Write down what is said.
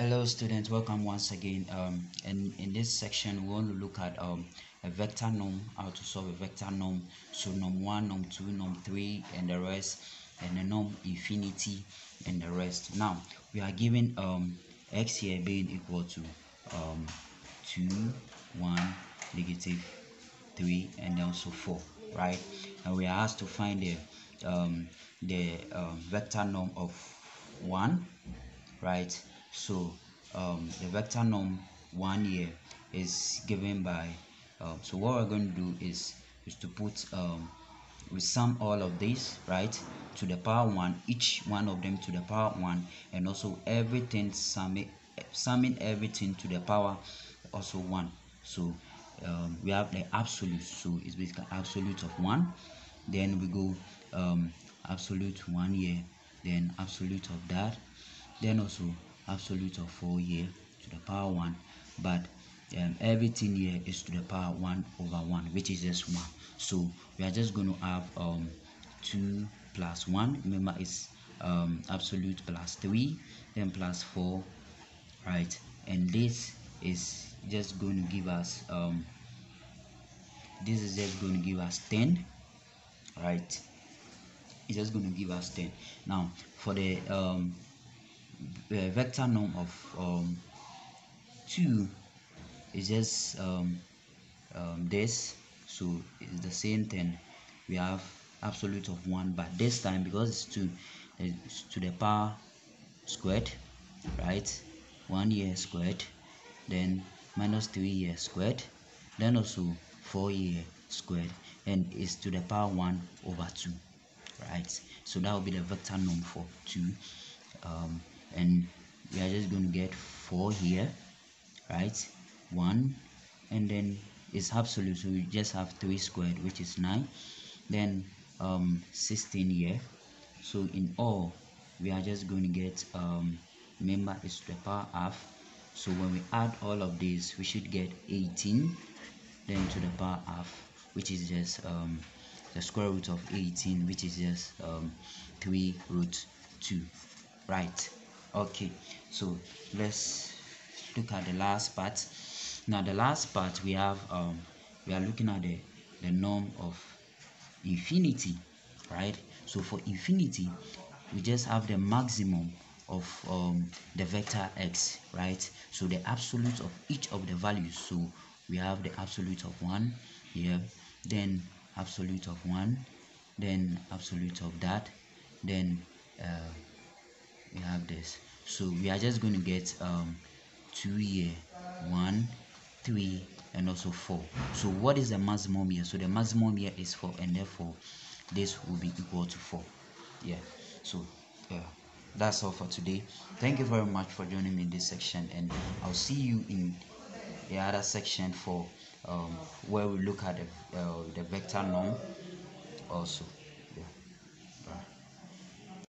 Hello students, welcome once again. Um, and in this section, we want to look at um, a vector norm, how to solve a vector norm. So norm 1, norm 2, norm 3, and the rest, and the norm infinity, and the rest. Now, we are given um, x here being equal to um, 2, 1, negative 3, and also 4, right? And we are asked to find the, um, the uh, vector norm of 1, right? So um, the vector norm one year is given by, uh, so what we're going to do is, is to put, um, we sum all of these, right, to the power 1, each one of them to the power 1, and also everything, summing, summing everything to the power also 1. So um, we have the absolute, so it's basically absolute of 1. Then we go um, absolute 1 here, then absolute of that, then also absolute of 4 here to the power 1 but um, everything here is to the power 1 over 1 which is just 1 so we are just going to have um, 2 plus 1 remember it's um, absolute plus 3 then plus 4 right? And this is just going to give us um, this is just going to give us 10 right? It's just going to give us 10 now for the um, uh, vector norm of um, 2 is just um, um, this. So it's the same thing. We have absolute of 1 but this time because it's 2 it's to the power squared right? 1 year squared then minus 3 year squared then also 4 year squared and it's to the power 1 over 2 right? So that will be the vector norm for 2 um, and we are just going to get 4 here right? 1 and then it's absolute so we just have 3 squared which is 9 then um 16 here. So in all we are just going to get um remember it's the power half. So when we add all of these we should get 18 then to the power half which is just um the square root of 18 which is just um 3 root 2 right okay so let's look at the last part. Now the last part we have um we are looking at the the norm of infinity right? So for infinity we just have the maximum of um, the vector x right? So the absolute of each of the values. So we have the absolute of 1 here then absolute of 1 then absolute of that then uh, we have this. So we are just going to get um 2 here 1 3 and also 4 so what is the maximum here so the maximum here is 4 and therefore this will be equal to 4 yeah. So yeah. That's all for today. Thank you very much for joining me in this section and i'll see you in the other section for um, where we look at the, uh, the vector norm also